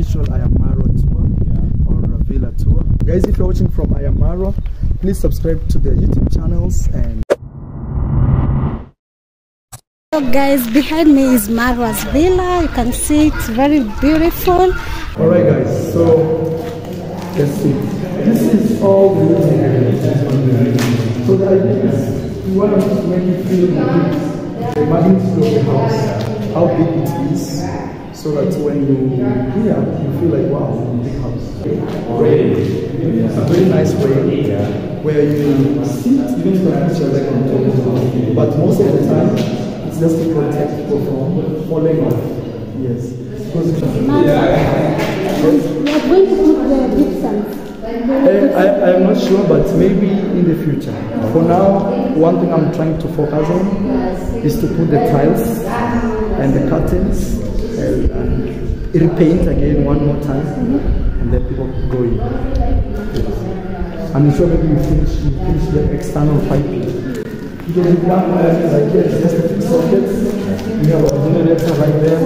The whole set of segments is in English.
official I am Marwa tour or Villa tour. Guys, if you're watching from I am Marwa, please subscribe to their YouTube channels and Hello guys, behind me is Marwa's villa. You can see it's very beautiful. Alright guys, so let's see. This is all the living area. So the idea is we want to make you feel the big- the magnitude of the house, how big it is, so that when you here you feel like wow, big house. It's a very nice way where you sit, even you can put your leg on top, but most of the time it's just to protect people from falling off. Yes. Because we are going to put the gypsum. I, I'm not sure, but maybe in the future. For now, one thing I'm trying to focus on is to put the tiles and the curtains and, and repaint again one more time, and then people go in. Yes. I'm sure maybe you finish, you finish the external piping. You come uh, like here, just a few sockets. We have a generator right there.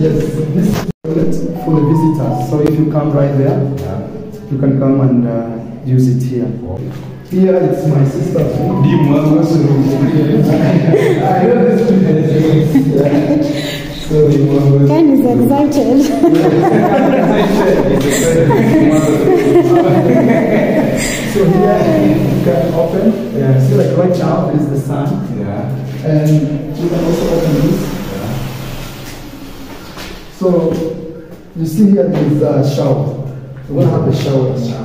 Yes, this toilet for the visitors. So if you come right there, you can come and uh, use it here. Here it's my sister's room. I know this place. So Ken is excited. So here you can open. Yeah. See like right now is the sun. Yeah. And you can also open this. Yeah. So you see here is a shower. We're gonna have a shower now.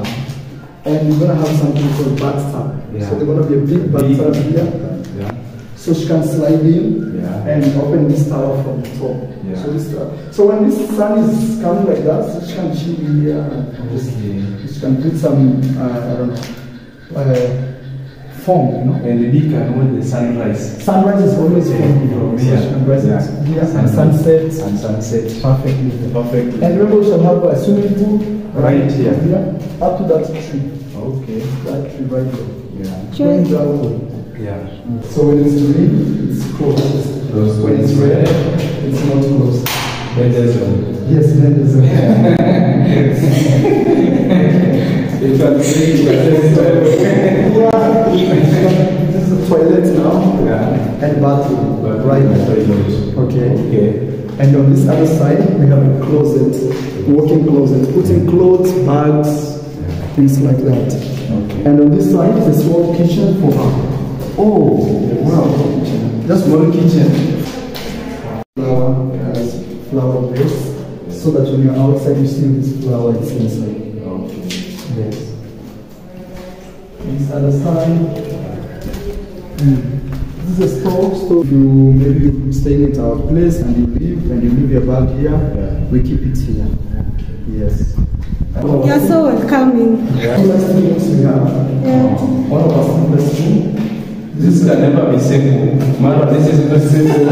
And we're gonna have something called bathtub. Yeah. So there's gonna be a big bathtub here. Yeah. So she can slide in Yeah. and open this tower from the top. Yeah. So this tower. So when this sun is coming like that, so she can chill here and just Okay. she can put some uh, I don't know uh, foam, you know. And the can hold the sunrise. Sunrise is always From here. here. So she can rise Yeah. here and sunset And sunset. perfectly. Perfect. And remember we shall have a swimming pool Right here. up to that tree. Okay. That tree right there. Yeah. Going that way. Yeah. So when it's green, it's closed. Closed. When it's red, it's not closed. Then there's a. Yes, then there's a It was very Yeah. This is the toilet now. Yeah. And bathroom. But right right there. toilet. Okay. Okay. And on this other side, we have a closet, walk-in closet, putting clothes, bags, things like that. Okay. And on this side is a small kitchen for her. Oh, wow. Just one kitchen. Flower has flower base, so that when you're outside, you see this flower is inside. Okay. Yes. This other side. Mm. This is a stove, so you maybe you're staying at our place and you leave and you leave your bag here, Yeah. we keep it here. Yes. Oh, You're so welcoming. Simplest rooms we have. Yeah. One of our simplest room. This can never be simple. Mara, this is not simple.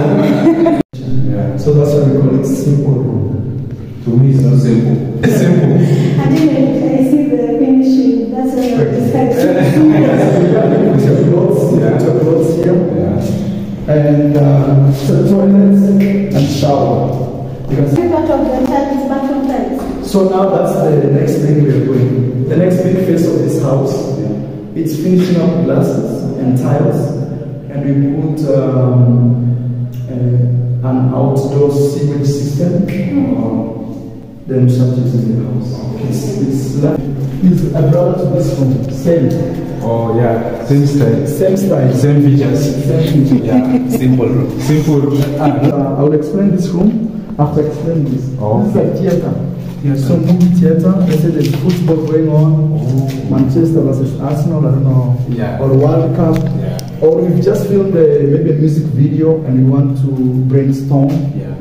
yeah. So that's why we call it simple room. To me, it's not simple. It's simple. I didn't I see the finishing. That's what I decided. Put your clothes, Yeah. put your clothes here. Yeah. And uh, the toilet and shower. You can part of the entire is bathroom tiles. So now that's the next thing we are doing. The next big phase of this house, it's finishing up glasses and tiles, and we put um, uh, an outdoor sewage system. Uh, then start using the house. It's, it's, like, it's a brother to this one, same, Oh, yeah. Same style. same style, Same features. same feature. Yeah. Simple. Simple. Uh, I will explain this room after explaining this. Oh, This is a theater. Theater. So movie theater. Let's say there's football going on. Manchester versus Arsenal. I don't know. Yeah. Or World Cup. Yeah. Or we've just filmed a, maybe a music video and we want to brainstorm. Yeah.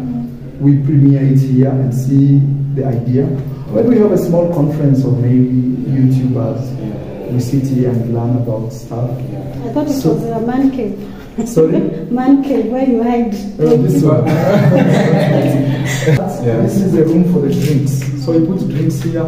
We premiere it here and see the idea. When we have a small conference or maybe YouTubers, we sit here and learn about stuff. I thought it So- was a man cave. Sorry? Man cave where you hide. Oh, this one. Yeah. This is a room for the drinks. So we put drinks here.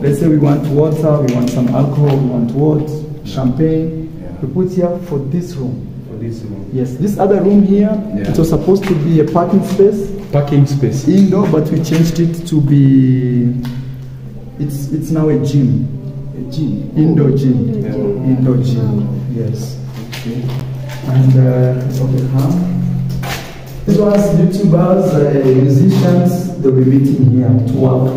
Let's say we want water, we want some alcohol, we want what? Champagne. Yeah. We put here for this room. For this room. Yes, this other room here, Yeah. it was supposed to be a parking space, parking space. indoor, but we changed it to be. It's it's now a gym, A gym. indoor gym, Yeah. indoor gym. Yes. Okay. And uh, okay, huh? These was YouTubers, uh, musicians, they'll be meeting here to work.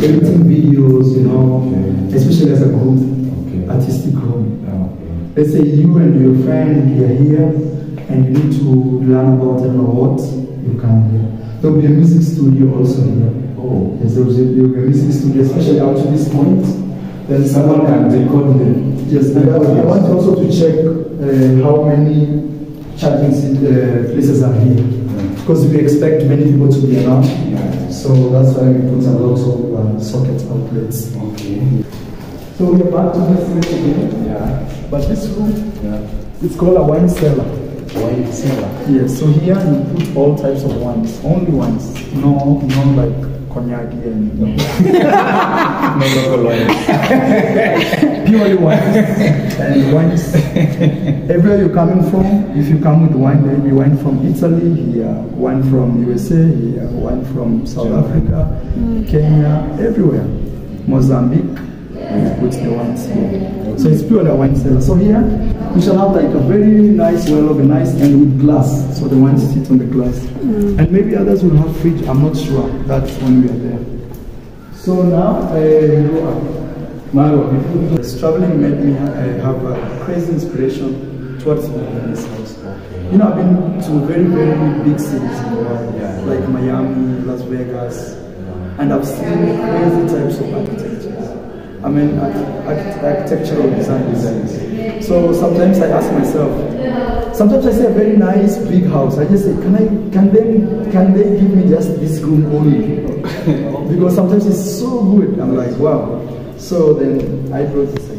They're meeting videos, you know, Okay. especially as a group, Okay. artistic group. Okay. Let's say you and your friend are here and you need to learn about I don't know what, you come here. There'll be a music studio also here. Oh. Yes, there will be there will be a music studio, especially up to this point. Then Someone can record them. Yes, and I I want also to check uh, how many charging uh, places are here. Because we expect many people to be around. Yeah. So that's why we put a lot of uh, socket outlets. Okay. So we're back to this room again. Yeah. But this room, Yeah. it's called a wine cellar. Wine cellar. Yes, so here you put all types of wines, only wines. No, no like cognac and no. No local wine. purely wines and wines. Everywhere you're coming from, if you come with wine, there will be wine from Italy, here, wine from USA, here, wine from South Africa, Kenya, everywhere. Mozambique, we put the wines here. So it's purely a wine cellar. So here, we shall have like a very nice, well organized, and with glass. So the wine sits on the glass. And maybe others will have fridge, I'm not sure. That's when we are there. So now, uh, traveling made me have a crazy inspiration towards building this house. You know, I've been to very, very big cities in the world, like Miami, Las Vegas, and I've seen crazy types of architectures. I mean, arch- architectural design designs. So sometimes I ask myself, sometimes I see a very nice big house. I just say, can I, can they, can they give me just this room only? because sometimes it's so good. I'm like, wow. So then I brought this idea.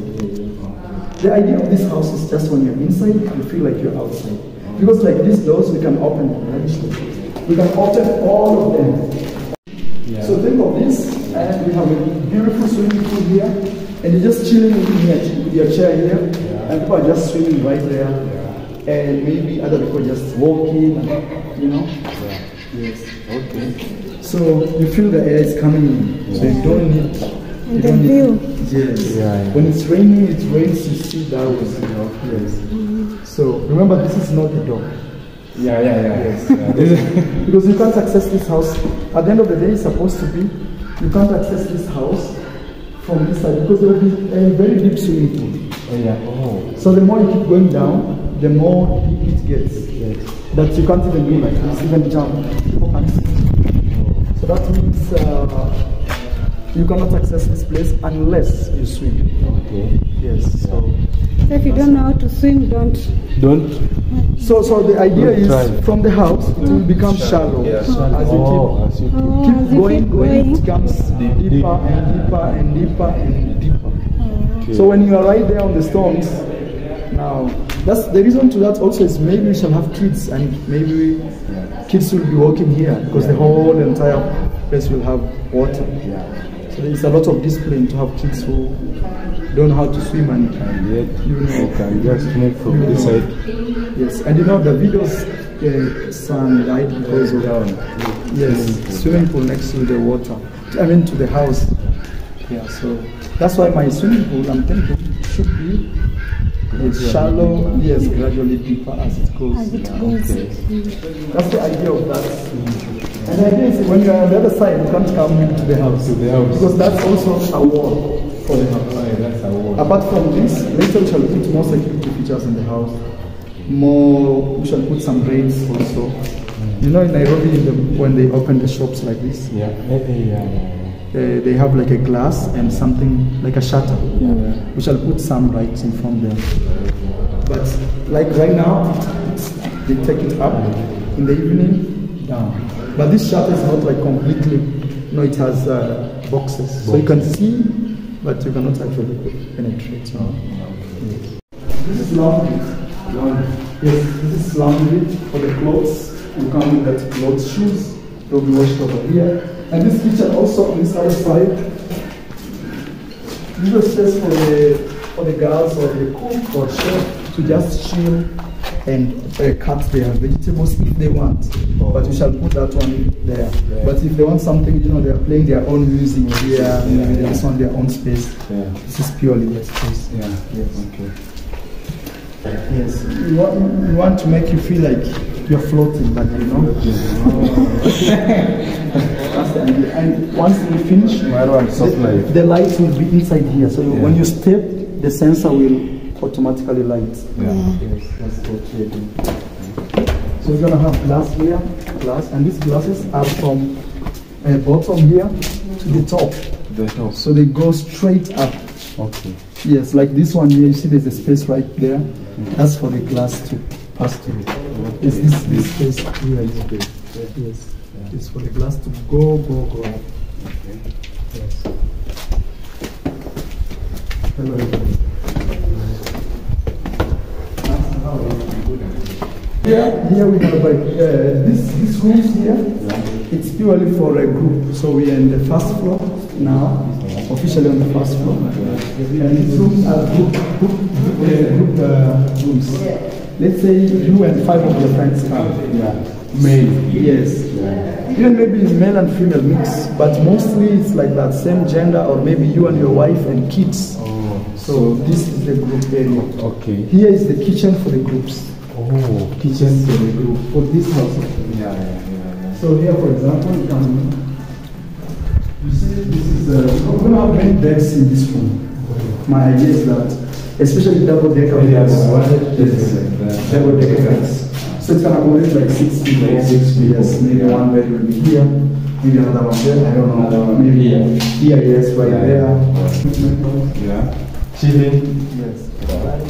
The idea of this house is just when you're inside, you feel like you're outside. Because like these doors, we can open them. Let me show you. We can open all of them. Yeah. So think of this, and we have a beautiful swimming pool here, and you're just chilling with your, with your chair here, and people are just swimming right there, and maybe other people just walking, you know. Yes. Okay. So you feel the air is coming in, so you don't need. You the view. Yes. Yeah, yeah. When it's raining, it rains. You see that was Yes. So remember, this is not the door. Yeah, yeah, yeah. Yes. Yeah. Because you can't access this house. At the end of the day, it's supposed to be, you can't access this house from this side because there will be a very deep swimming pool. oh, yeah. Oh. So the more you keep going down, the more deep it gets. Yes. That you can't even do like this, even jump. People can't. So that means uh, you cannot access this place unless you swim. Okay. Yes. So, So if you don't know how to swim, don't. Don't. so, so the idea is Try. from the house it will become shallow. Yeah. As you Oh, oh keep as you Oh, keep as going, keep going, going. it becomes Deep, deeper and deeper and deeper and deeper. Okay. So when you are right there on the stones, now that's the reason to that also is maybe we shall have kids and maybe kids will be walking here because the whole entire place will have water. Yeah. So there is a lot of discipline to have kids who don't know how to swim and And yet, You know. you can just move from this side yes, and you know the video's uh, son died because of down. Yes, swimming pool next to the water. I mean to the house. Yeah, so that's why my swimming pool I'm thinking should be yes, shallow, yes, gradually deeper as it goes. As it goes. That's the idea of that. And idea is when you are on the other side, you can't come into the house. To the house. Because that's also a wall for the house. That's a wall. Apart from this, later we shall put more security features in the house. More, we shall put some rails also. You know, in Nairobi, in the, when they open the shops like this, Yeah. Yeah, yeah, yeah. uh, they have like a glass and something like a shutter. Yeah. We shall put some right in front there. But like right now, they take it up in the evening down. But this shutter is not like completely. No, it has uh, boxes, so you can see, but you cannot actually penetrate. You know? This is laundry. Yes, this is laundry for the clothes. You come with that clothes, shoes. They'll be washed over here. And this kitchen also on this other side. This is just for the for the girls or the cook or chef to just chill and uh, cut their vegetables if they want. But we shall put that one there. But if they want something, you know, they're playing their own music here, maybe they just want their own space. Yeah. This is purely their space. Yeah. Yes. Okay. Yes. We want, we want to make you feel like you're floating, but you know. That's the idea. And once we finish, the, the light will be inside here. So Yeah. when you step, the sensor will automatically light. Yeah. Yes, that's what we're. So we're gonna have glass here, glass, and these glasses are from uh, bottom here to the top. The top. So they go straight up. Okay. Yes, like this one here, you see there's a space right there. That's for the glass to pass through. Yes, this, this space here is big. Yes, it's for the glass to go, go, go up. Yes. Hello. everybody. Here, here we have like uh, this this rooms here. It's purely for a group. So we are in the first floor now, officially on the first floor. And these rooms are group group, uh, group uh, rooms. Let's say you and five of your friends come. Yeah. Male. Yes. Even maybe it's male and female mix, but mostly it's like that same gender, or maybe you and your wife and kids. Oh. So this is the group area. Okay. Here is the kitchen for the groups. Oh. Kitchen for the group for this house. Yeah, yeah, yeah. So here, for example, you can you see this is uh, we're gonna have many beds in this room. My idea is that, especially double decker beds, Yes. double decker beds. So it's gonna accommodate like six people. Like six people. Yes, maybe one bed will be here, maybe another one there. I don't know. Another one maybe here. Here, yes, right Yeah, there. Yeah. Chilling. Yes.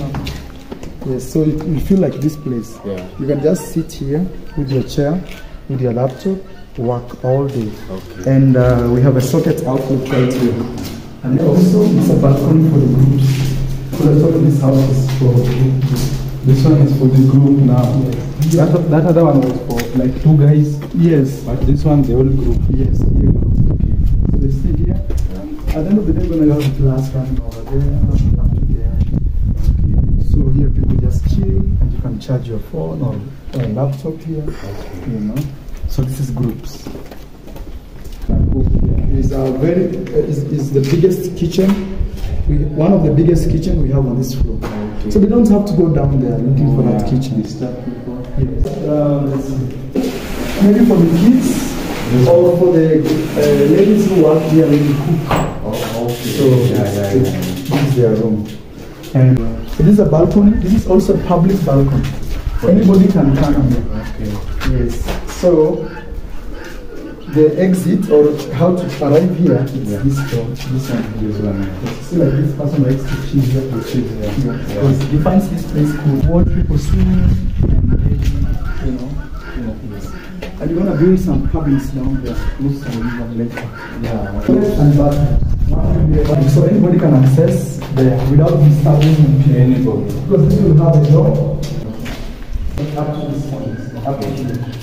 Yes, so you, you feel like this place. Yeah. You can just sit here with your chair, with your laptop, work all day. Okay. And uh, we have a socket outlet right here. And also it's a balcony for the groups. So the top of this house is for. This one is for the group now. That, that other one was for like two guys, Yes. but this one the whole group. Yes, you. So they stay here. At the end of the day, we're going to have glass running over there, up to there. So here people just chill and you can charge your phone or, or a laptop here. You know. So this is groups. Is our very is, is the biggest kitchen. We, one of the biggest kitchen we have on this floor. Okay. So we don't have to go down there looking for that Yeah. kitchen. Disturb people. Yes. Uh. Maybe for the kids or for the uh, ladies who work here, maybe cook. Oh, okay. So yeah, yeah, yeah. this is their room. And this is a balcony. This is also a public balcony. Anybody can come here. Okay. Yes. So the exit or how to arrive here is Yeah. this door. This one. This one. See like this person likes to chill here. To chill here. Yeah. Yeah. Because he finds this place cool. Watch people swimming and maybe, you know. And you're gonna build some cabins down there close to the river later. Yeah. And bathroom. So anybody can access there without disturbing Anybody. Because this will have a door up to this point, up to.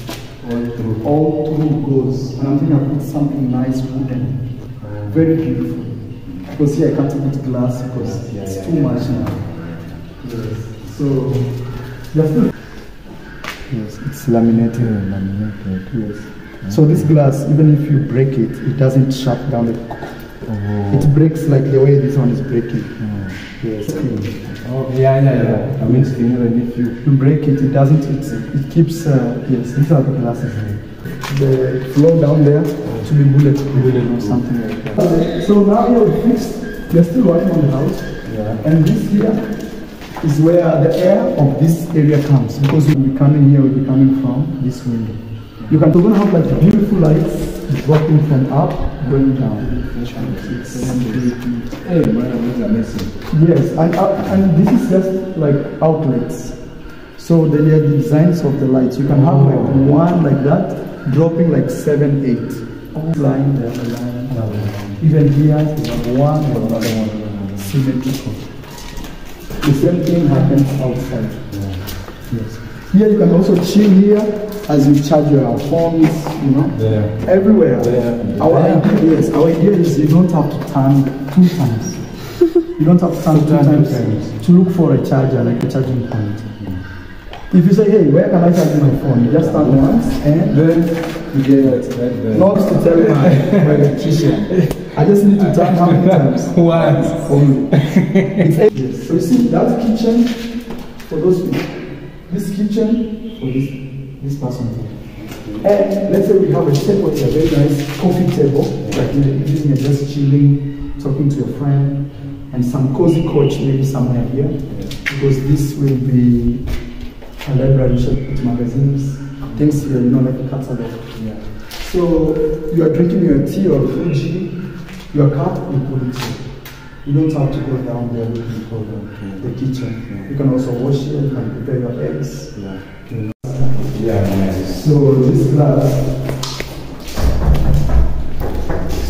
All through. All through goes. And I'm thinking I put something nice wooden. Very beautiful. Because here I can't put glass because Yeah, it's yeah, too yeah. much now. Yes. So, just Yes, it's laminated. Laminated. Yes. So this glass, even if you break it, it doesn't shut down. The, Oh. it breaks like the way this one is breaking. Yes. Oh, yeah, yeah, yeah. I mean, skin, if you You break it, it doesn't. It, it keeps. Uh, yes, these are the glasses. The flow down there to be bulletproof or something like that. So now you're fixed. We're still working on the house. Yeah. And this here is where the air of this area comes because we'll be coming here, we'll be coming from this window. You can, we're gonna have like beautiful lights from up, going down. Yes, and, uh, and this is just like outlets. So they are the designs of the lights. You can have like one like that, dropping like seven, eight. Line, other line. Even here, you have one or another one. Symmetrical. The same thing happens outside. Yes. Here you can also chill here as you charge your phones, you know. There. Everywhere. There. Our idea, yes, our idea is you don't have to turn two times. You don't have to turn two times times. to look for a charger, like a charging point. If you say, hey, where can I charge my phone? You just turn once and Then you get it not to tell my, my electrician. I just need to tap how many times. Once. Only. It's. So you see that kitchen for those people. This kitchen for this this person. And let's say we have a table here, very nice coffee table, like in the evening you're just chilling, talking to your friend, and some cozy couch maybe somewhere here, because this will be a library, should put magazines, things here, you know, like a catalog. Yeah. So you are drinking your tea or Fuji, your cup, you put it here. You don't have to go down there looking for the, the kitchen. You can also wash it, and prepare your eggs. Yeah. Okay. Yeah, nice. So this glass.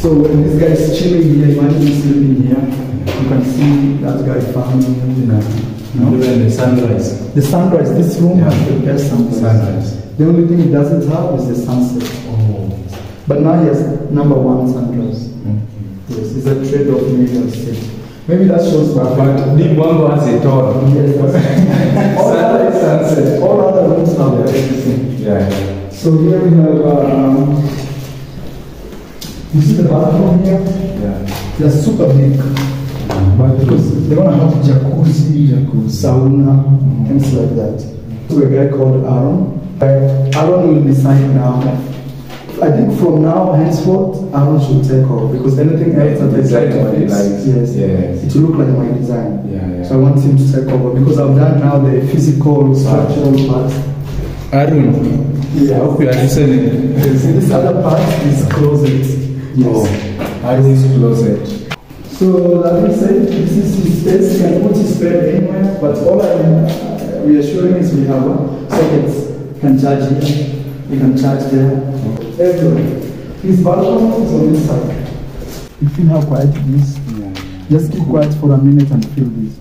So when this guy is chilling here, imagine he's sleeping here. You can see that guy farming. You know. Even the sunrise. The sunrise. This room Yeah. has the best sunrise. Sunrise. The only thing it doesn't have is the sunset. Oh. But now he has number one sunrise. Yes, it's a trade-off maybe Maybe that shows that. but Dee Mwango has a tall. Yes, that's all other Sunset. all other rooms have everything. Yeah. So here we have um, you see the bathroom here? Yeah. They're super big. But because they're gonna have jacuzzi, jacuzzi, sauna, things like that. To a guy called Aaron. Aaron will decide now. I think from now henceforth, Aaron should take over because anything else that I try Design to what he likes. yes, Yes. it will look like my design. Yeah, yeah. So I want him to take over because I've done now the physical, structural part. Arun, Yeah. I hope you are listening. See, this other part is closet. Yes. Oh, Arun's closet. So that being said, this is his space. He can put his bed anywhere, but all I'm uh, reassuring is we have uh, sockets. You can charge here, you can charge there, everywhere. His balcony is on this side. You feel how quiet it is? Yeah. Just keep quiet for a minute and feel this.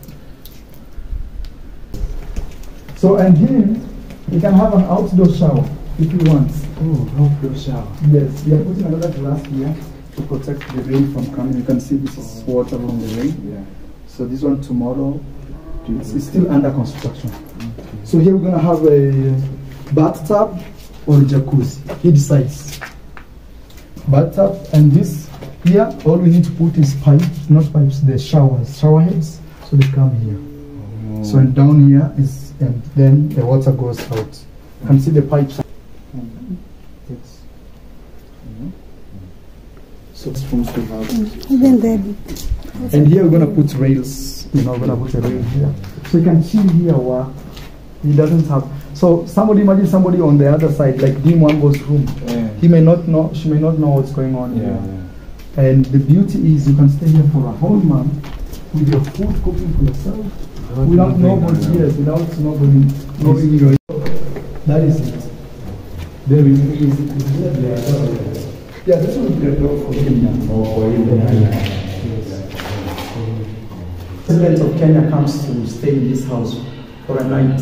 So, and here, you can have an outdoor shower if you want. Oh, outdoor shower. Yes, we are putting another glass here to protect the rain from coming. You can see this is oh. water from the rain. Yeah. So this one tomorrow, it's, it's still under construction. So here we're gonna have a bathtub or jacuzzi. He decides. Bathtub uh, and this here, all we need to put is pipes, not pipes, the showers, shower heads. So they come here. Oh. So and down here is, and then the water goes out. You can see the pipes. Mm-hmm. Yes. Mm-hmm. So it's from to have. Even the And here we're gonna put rails. You know, we're gonna put a rail here. So you can see here where he doesn't have. So somebody imagine somebody on the other side, like Dee Mwango's room. Yeah. He may not know. She may not know what's going on Yeah. here. And the beauty is you can stay here for a whole month with your food cooking for yourself. Without nobody, yes, without nobody knowing your. That is it. There is, is, is here the door. Yeah, this will be the door for him now. Oh, for you. President of Kenya comes to stay in this house for a night,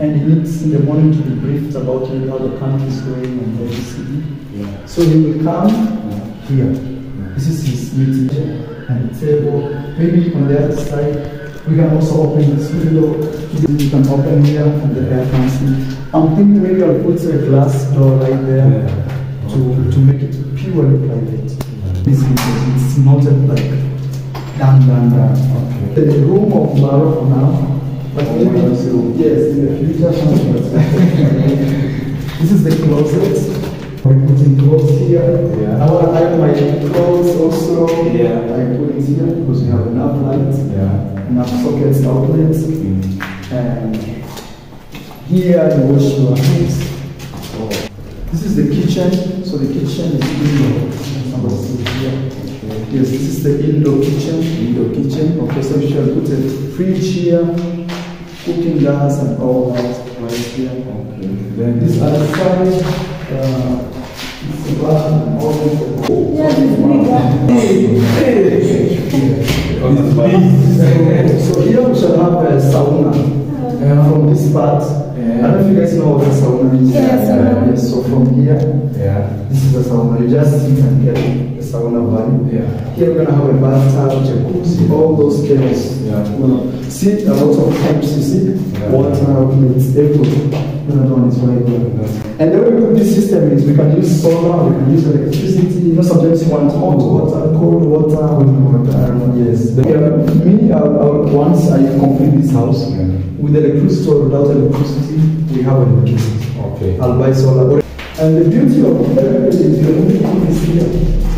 and he needs in the morning to be briefed about maybe how the country is going and city. Yeah. So he will come here. This is his meeting and table. Maybe on the other side, we can also open this window. You can open here and the air comes in. I'm thinking maybe I'll put a glass door right there to, to make it purely private. This is it's not like done, done, done. The room of Marwa for now. But maybe, yes, in the future, this is the closet. I'm putting clothes here. Yeah. I want to hide my clothes also. Yeah. I put it here because we have enough light, Yeah. enough sockets, outlets. Mm. And here you wash your hands. This is the kitchen. So the kitchen is indoor. Here. Yes, this is the indoor kitchen. Indoor kitchen. Okay, so you shall put a fridge here, cooking gas and all that right here. Okay. Then This other side, uh, is the bathroom and all this. yeah, this on the So here we shall have a sauna. Uh, from this part, I don't know if you guys know what a sauna is. Yes, I know. yes. So from here, Yeah. this is a sauna. You just sit and get the sauna vibe. Yeah. Here we're gonna have a bathtub, jacuzzi, all those chaos. Yeah. You know, see a lot of pipes. You see, Yeah. water, plates, everything. Another one is right there. That's- And the way we put this system is we can use solar, we can use electricity. You know, sometimes you want hot water, cold water, cold water. Yes. Yeah, me, I'll, I'll, once I complete this house, Yeah. With electricity or without electricity, we have electricity. Okay. I'll buy solar. And the beauty of everything is you're only put here.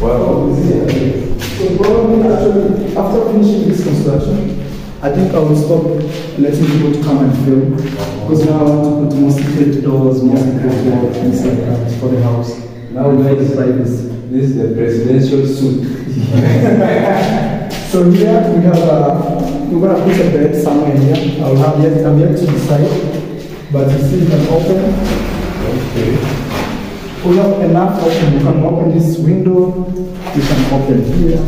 Wow. Here. So probably actually after finishing this construction, I think I will stop letting people to come and film because now I want to put more secret doors, more secret walls, things like that for the house. Now guys, the privacy. this is the presidential suit. So here we have a, we're gonna put a bed somewhere here. I'll have yet, I'm yet to decide, but you see you can open. Okay. We have enough open. You can open this window. You can open here.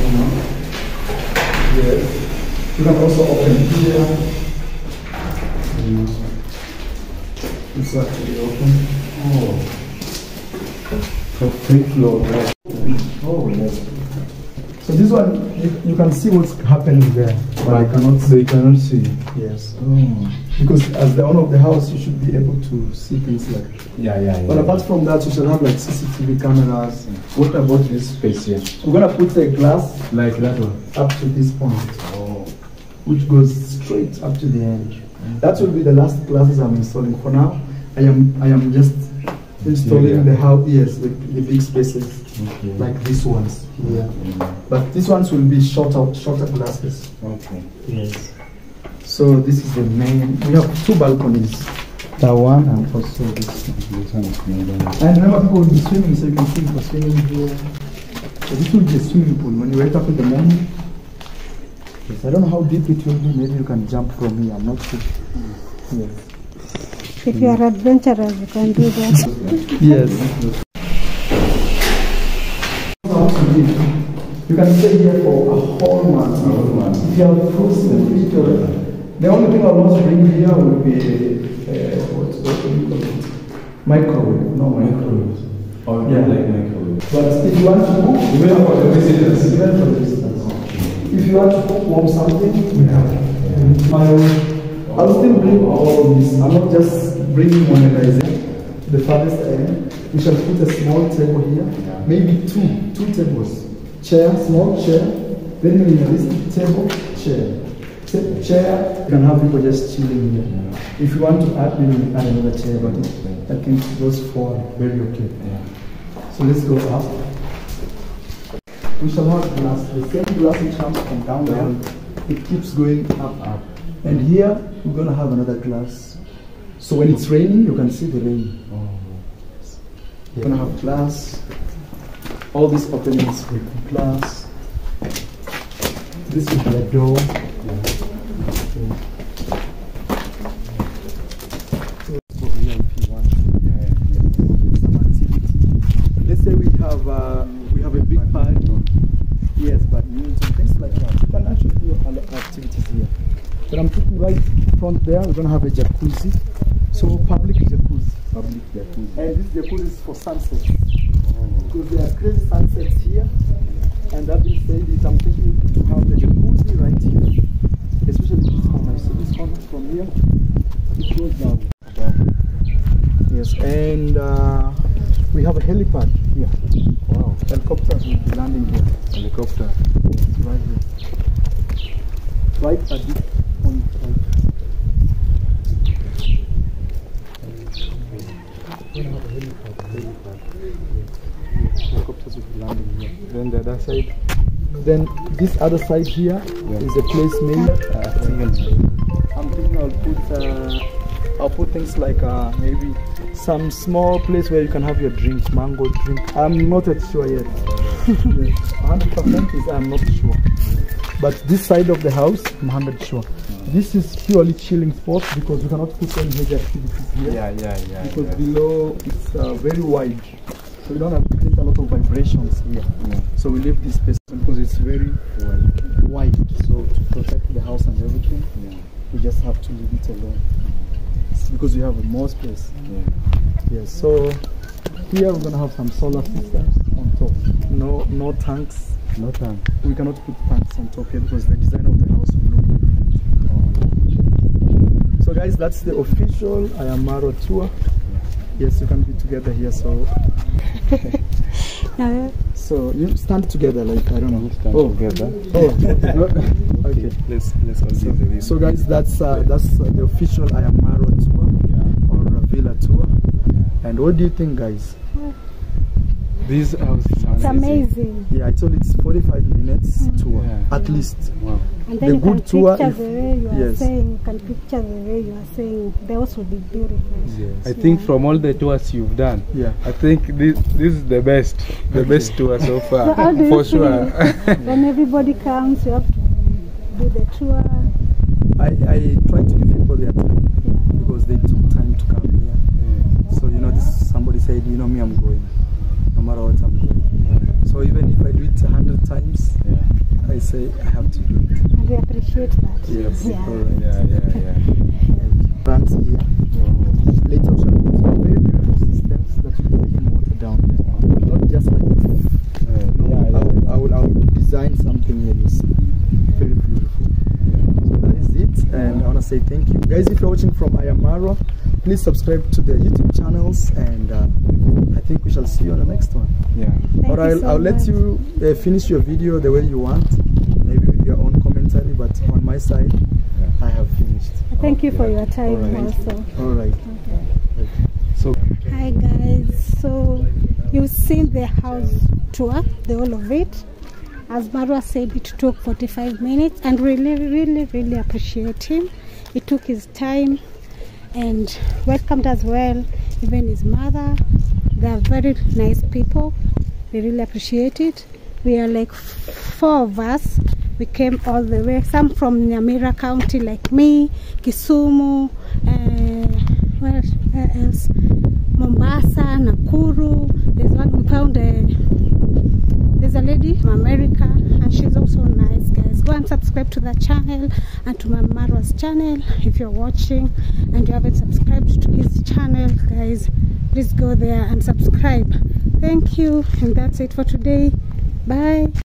You know. Yes. You can also open here. You know. It's actually open. Oh. So free flow. Oh, yes. So this one, you, you can see what's happening there, but I cannot So you cannot see. Yes. Oh. Because as the owner of the house, you should be able to see things like. Yeah, yeah, yeah. But apart from that, you should have like CCTV cameras. what about this space here? We're gonna put a glass Like that one? up to this point, Oh. which goes straight up to the end. That will be the last glasses I'm installing. For now, I am I am just installing Yeah. the house. Yes, the, the big spaces Okay. like these ones here. Mm. But these ones will be shorter shorter glasses. Okay. Yes. So this is the main. We have two balconies. That one and also this one. This one is. And remember, people will be swimming, so you can see people swimming here. So this will be a swimming pool. When you wake up in the morning, yes, I don't know how deep it will be. Maybe you can jump from here. I'm not sure. Yes. If you are adventurous, you can do that. Yes. You can stay here for a whole month. A whole month. If you have fruits in the fridge, or- the only thing I will not bring here will be uh, what, what do you call it? Microwave. No microwave. Oh, Yeah. yeah, like microwave. But if you want to cook, Even for the visitors. even for the visitors. If you want to cook warm something, we have. My, I'll still bring all of this. I'm not just bringing one that is to the farthest end. We shall put a small table here, maybe two, two tables. Chair, small chair, then this table, chair. Ta- Chair, you can have people just chilling here. If you want to add, maybe add another chair, but I think those four are very okay. So let's go up. We shall have glass, the same glass which comes from down there. It keeps going up, up. And here, we're gonna have another glass. So when it's raining, you can see the rain. We're gonna have glass. All these openings will be glass. This will be a door. For VIP one. Some activity. Let's say we have uh, we have a big party. Yes, but you need things like that. You can actually do a lot of activities here. But I'm putting right front there. We're gonna have a jacuzzi. So public jacuzzi. Public jacuzzi. And this jacuzzi is for sunsets. Because there are crazy sunsets here. And that being said, is I'm thinking to have the jacuzzi right here. Especially this corner. So this corner from here, it goes down. Yes, and uh, we have a helipad here. Wow. Helicopters will be landing here. Helicopter. Yes, right here. Right at this point. Right. We have a helipad. helipad. Yes, helicopters will be landing here. Then the other side. Then this other side here is a place made. I'm thinking I'll put uh, I'll put things like uh, maybe some small place where you can have your drinks, mango drink. I'm not yet sure yet. 100% is I'm not sure. But this side of the house, I'm 100 sure. This is purely chilling spot because you cannot put any major activities here Yeah, yeah, yeah. because yeah. below it's uh, very wide. So we don't have a lot of vibrations here. So we leave this space because it's very Well, wide, so to protect the house and everything, we just have to leave it alone. Because we have more space. Yes. So here we're gonna have some solar systems on top. No, no tanks. No time. We cannot put tanks on top here because the design of the house will look different. So guys, that's the official I am Marwa tour. Yes, you can be together here. So, Now, so you stand together, like I don't know. Stand oh, together. oh, okay. Let's let's all So, leave the so guys, that's uh, that's uh, the official I am Marwa tour Yeah. or Villa tour. And what do you think, guys? This house it's amazing. Yeah, I told it's 45 minutes tour Yeah. at least. Wow. And then The you can good tour picture if- the way you are yes. saying, you can picture the way you are saying, the house will be beautiful. Yes. I think from all the tours you've done, Yeah. I think this this is the best, the best tour so far, So how do for feel? sure. when everybody comes, you have to do the tour. I, I try to give people their time because they took time to come here. Mm. So you know, this somebody said, you know me, I'm going, no matter what I'm going. So even if I do it a hundred times, Yeah. I say I have to do it. And we appreciate that. Yes. Yeah. All right. Yeah, yeah, yeah. Plants here. Later we shall put some very beautiful systems that will be taking water down there. Not just like no, yeah, I, will, I, will, I will design something here. You see, very beautiful. So that is it, and I want to say thank you, guys. If you're watching from I am Marwa, please subscribe to the YouTube channels, and uh, I think we shall see you on the next one. Yeah. Thank or you I'll, so I'll let you uh, finish your video the way you want, maybe with your own commentary. But on my side, I have finished. Thank you for your time All right. also. All right. Okay. So Hi guys, so you've seen the house tour, the whole of it. As Marwa said, it took 45 minutes and really, really, really appreciate him. He took his time and welcomed as well, even his mother. They are very nice people. We really appreciate it. We are like four of us. We came all the way, some from Nyamira County like me, Kisumu, uh, where else? Mombasa, Nakuru. There's one we found a there's a lady from America and she's also nice guys. Go and subscribe to the channel and to my Marwa's channel if you're watching and you haven't subscribed to his channel guys please go there and subscribe. Thank you and that's it for today. Bye.